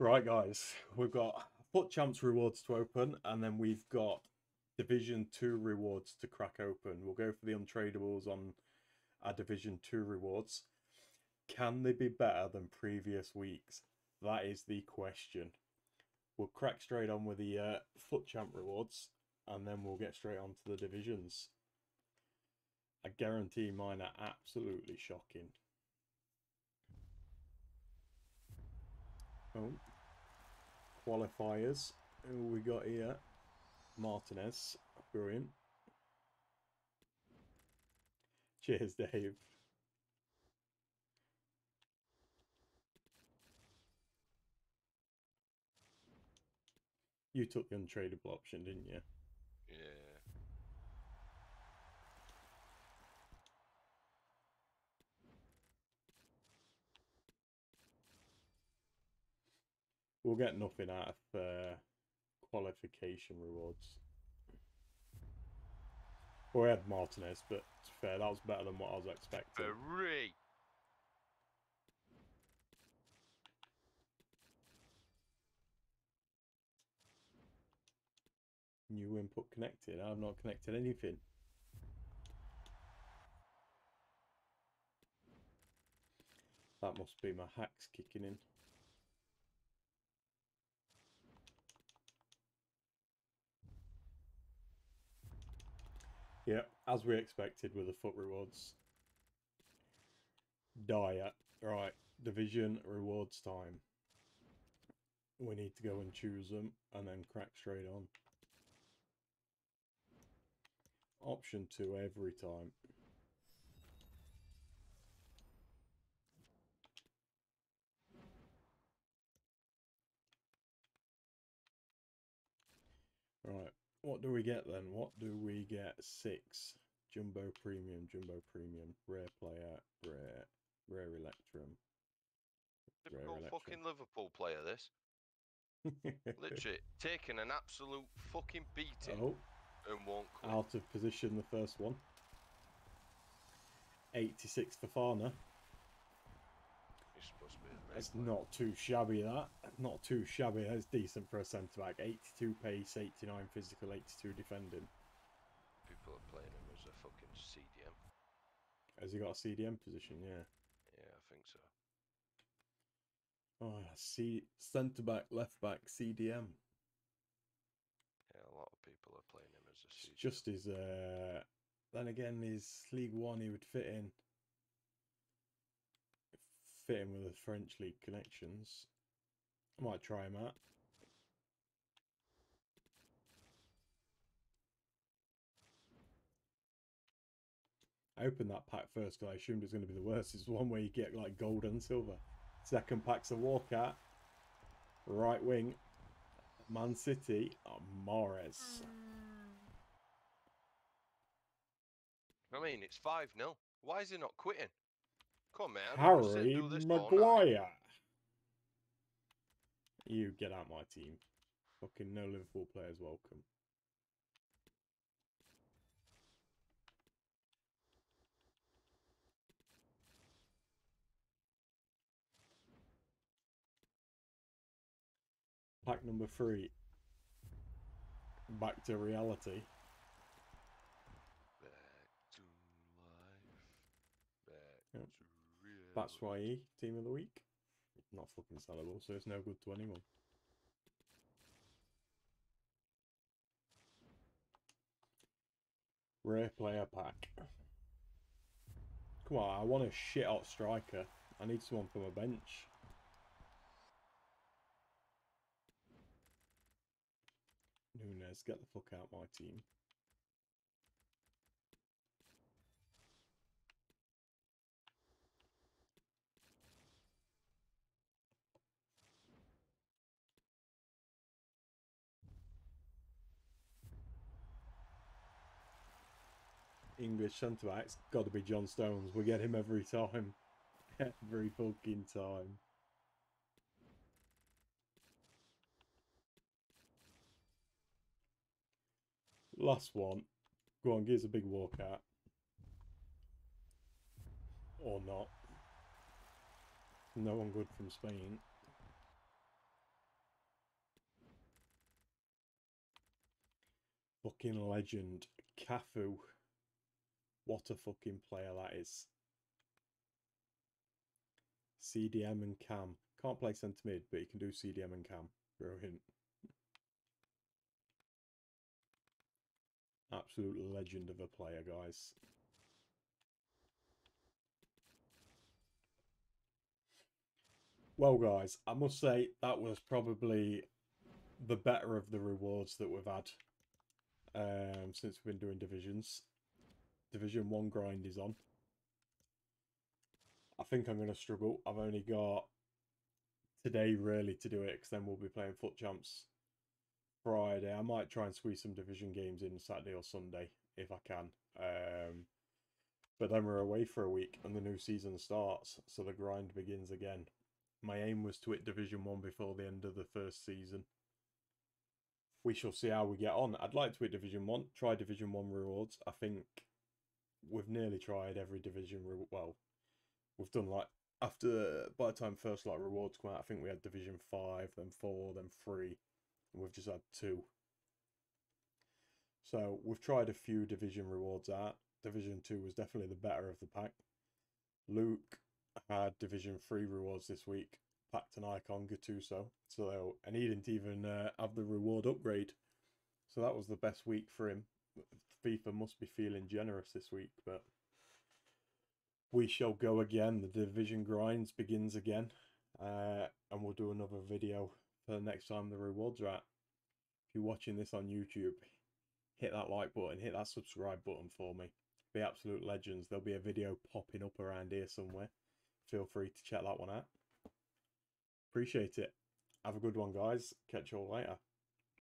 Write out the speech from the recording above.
Right, guys, we've got FUT Champs rewards to open, and then we've got Division 2 rewards to crack open. We'll go for the untradables on our Division 2 rewards. Can they be better than previous weeks? That is the question. We'll crack straight on with the uh, FUT Champ rewards, and then we'll get straight on to the divisions. I guarantee mine are absolutely shocking. Oh, qualifiers. Who we got here? Martinez. Brilliant. Cheers, Dave. You took the untradeable option, didn't you? Yeah. We'll get nothing out of uh, qualification rewards. Well, we had Martinez, but to fair, that was better than what I was expecting. Very. New input connected. I've not connected anything. That must be my hacks kicking in. Yep, as we expected with the FUT rewards. Diet. Right, division rewards time. We need to go and choose them and then crack straight on. Option 2 every time. Right, what do we get then? What do we get? Six. Jumbo Premium, Jumbo Premium, Rare Player, Rare, Rare Electrum. Rare Typical Electrum. fucking Liverpool player, this. Literally, taking an absolute fucking beating oh, and won't quit. out of position the first one. 86 for Fana. He's supposed to be a rare That's player. not too shabby, that. Not too shabby. That's decent for a centre back. 82 pace, 89 physical, 82 defending. People are playing him as a fucking CDM. Has he got a CDM position? Yeah. Yeah, I think so. Oh, C centre back, left back, CDM. Yeah, a lot of people are playing him as a It's CDM. just his. Uh, then again, his League One, he would fit in. Fit in with the French league connections. I might try him out. I opened that pack first because I assumed it was going to be the worst. It's one where you get like gold and silver. Second pack's a walkout. Right wing. Man City. Oh, Mahrez. I mean, it's 5 0. Why is he not quitting? Come on, man. I don't wanna sit and Harry do this all night. Maguire. You get out my team. Fucking no Liverpool players welcome. Pack number three. Back to reality. Back to life. Back Yep. to real. Batshuayi, team of the week. Not fucking sellable, so it's no good to anyone. Rare player pack. Come on, I want a shit hot striker. I need someone from a bench. Nunes, get the fuck out my team. English centre back, it's got to be John Stones. We get him every time. Every fucking time. Last one. Go on, give us a big walkout. Or not. No one good from Spain. Fucking legend. Cafu. What a fucking player that is. CDM and Cam. Can't play centre mid, but he can do CDM and Cam. Brilliant. Absolute legend of a player, guys. Well, guys, I must say that was probably the better of the rewards that we've had um, since we've been doing divisions. Division 1 grind is on. I think I'm going to struggle. I've only got today really to do it because then we'll be playing FUT Champs Friday. I might try and squeeze some division games in Saturday or Sunday if I can. Um, but then we're away for a week and the new season starts, so the grind begins again. My aim was to hit Division 1 before the end of the first season. We shall see how we get on. I'd like to hit Division 1, try Division 1 rewards. I think we've nearly tried every division. Re- well, we've done like after by the time first like rewards come out, I think we had Division 5, then 4, then 3, and we've just had 2. So we've tried a few division rewards out. Division 2 was definitely the better of the pack. Luke had Division 3 rewards this week. Packed an icon, Gattuso. So, and he didn't even uh, have the reward upgrade. So that was the best week for him. FIFA must be feeling generous this week, but we shall go again. The division grinds begins again. Uh, and we'll do another video for the next time the rewards are at. If you're watching this on YouTube, hit that like button, hit that subscribe button for me. Be absolute legends. There'll be a video popping up around here somewhere feel free to check that one out. Appreciate it. Have a good one, guys. Catch you all later.